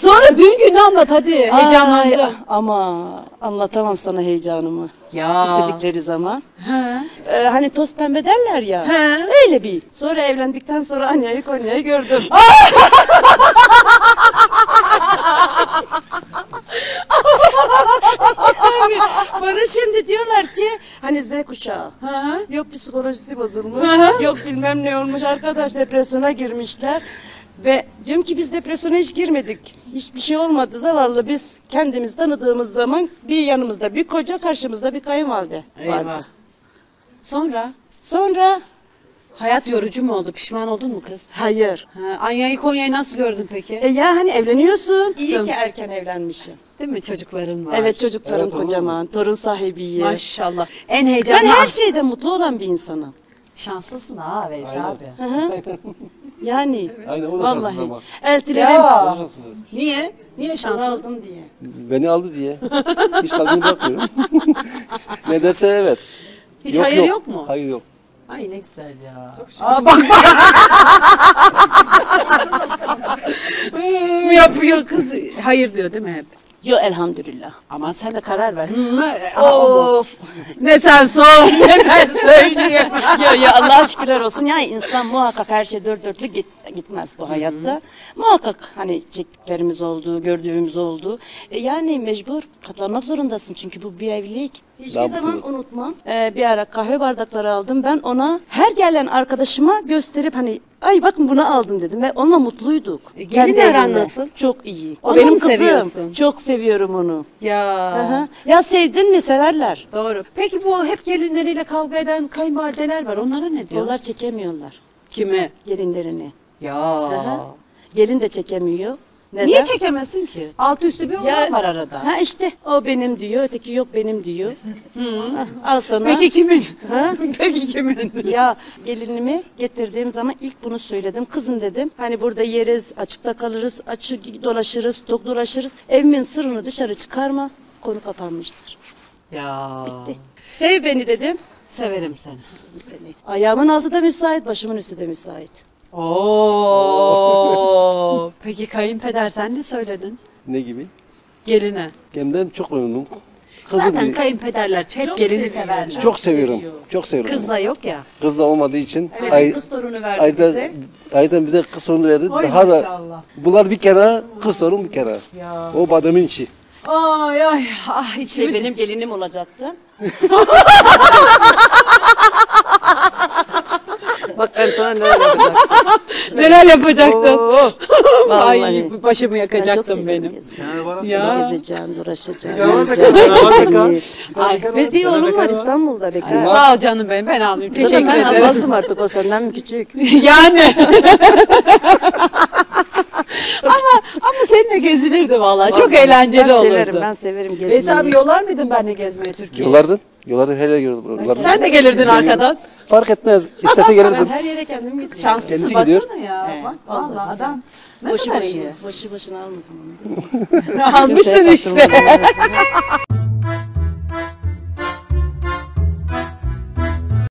Sonra düğün gününü anlat hadi. Heyecanlandı. Ay, ama anlatamam sana heyecanımı. Ya. İstedikleri zaman. Ha. Ee, hani toz pembe derler ya. He. Öyle bir. Sonra evlendikten sonra Anya'yı Konya'yı gördüm. Yani bana şimdi diyorlar ki hani Z kuşağı. Yok psikolojisi bozulmuş. yok bilmem ne olmuş. Arkadaş depresyona girmişler. Ve diyorum ki biz depresyona hiç girmedik. Hiçbir şey olmadı zavallı. Biz kendimiz tanıdığımız zaman bir yanımızda bir koca karşımızda bir kayınvalide Eyvah. vardı. Sonra Sonra hayat yorucu mu oldu? Pişman oldun mu kız? hayır. Ha. Anya'yı Konya'yı nasıl gördün peki? E ya hani evleniyorsun. İyi ki erken evlenmişim. Değil mi çocukların var? Evet çocuklarım kocaman. Torun sahibiyim. Maşallah. En Ben heyecanlı. her şeyde mutlu olan bir insanım. Şanslısın ha Veys abi. Hı hı. Yani Aynen, o da vallahi şanssız ama. eltilerim Ya. Şanssız. Niye? Niye şanslı? aldım diye. Beni aldı diye. Hiç kalbini bırakmıyorum. ne derse evet. Hiç hayır yok mu? Hayır yok. Ay ne güzel ya. Aa, bak bak. Hmm, yapıyor kız. Hayır diyor değil mi hep? Yo elhamdülillah. Ama sen de karar ver. Of. Ne sen sor ne ben söyleyeyim. yo yo Allah şükürler olsun. Yani insan muhakkak her şey dört dörtlük git, gitmez bu hayatta. Muhakkak hani çektiklerimiz oldu, gördüğümüz oldu. E, yani mecbur katlanmak zorundasın çünkü bu bir evlilik. Hiçbir Daha zaman unutmam. Ee, bir ara kahve bardakları aldım. Ben ona her gelen arkadaşıma gösterip hani ay bakın bunu aldım dedim ve onunla mutluyduk. E, gelinle Kendi aran nasıl? Çok iyi. O Onu benim mu kızım. seviyorsun? Çok seviyorum onu. Ya. Aha. Ya sevdin mi severler. Doğru. Peki bu hep gelinleriyle kavga eden kayınvalideler var. Onlara ne diyor? Onlar çekemiyorlar Kime? gelinlerini. Ya. Aha. Gelin de çekemiyor. Neden? Niye çekemezsin ki? Altı üstü bir olan Ya- var arada. Ha işte o benim diyor, öteki yok benim diyor. Ha, Al sana. Peki kimin? Peki kimin? Ya gelinimi getirdiğim zaman ilk bunu söyledim. Kızım dedim hani burada yeriz, açıkta kalırız, açık dolaşırız, tok dolaşırız. Evimin sırrını dışarı çıkarma, konu kapanmıştır. Ya. Bitti. Sev beni dedim. Severim seni. Seni. Ayağımın altı da müsait, başımın üstü de müsait. Oo. Peki kayınpeder sen ne söyledin? Ne gibi? Geline. Kendimden çok memnunum. Kızım Zaten kayınpederler hep Çok gelini seviyor. severler. çok seviyorum. Çok seviyorum. Kızla yok ya. Kız da olmadığı için Hele ay, bir kız torunu verdi ayda, bize. aydan bize kız sorunu verdi. Oy Daha da maşallah. bunlar bir kenara, kız sorun bir kenara. Ya. O bademin içi. Ay ay ah içimi. benim gelinim olacaktı. Bak ben sana neler yapacaktım. Neler yapacaktın? Oo, Ay vallahi. başımı yakacaktın benim. gezmeyi. Ya. Gezeceğim, dolaşacağım. Ya. Ay, Ve bir oğlum var İstanbul'da bekar. Sağ ol canım benim ben almayayım. Teşekkür ben ederim. almazdım artık o senden küçük? yani. ama ama seninle gezilirdi vallahi. Çok eğlenceli ben olurdu. severim, ben severim gezmeyi. Veys abi yollar mıydın benle gezmeye Türkiye'ye? Yollardın. Yolları her yere yollardın. Sen de gelirdin arkadan. Fark etmez. İstese Ben gelirdim. her yere kendim gidiyorum. Şanslısın Kendisi baksana gidiyor. ya. He, Bak vallahi. vallahi adam. Ne Boşu kadar boşuna, iyi. boşu boşuna almadım onu. Almışsın işte.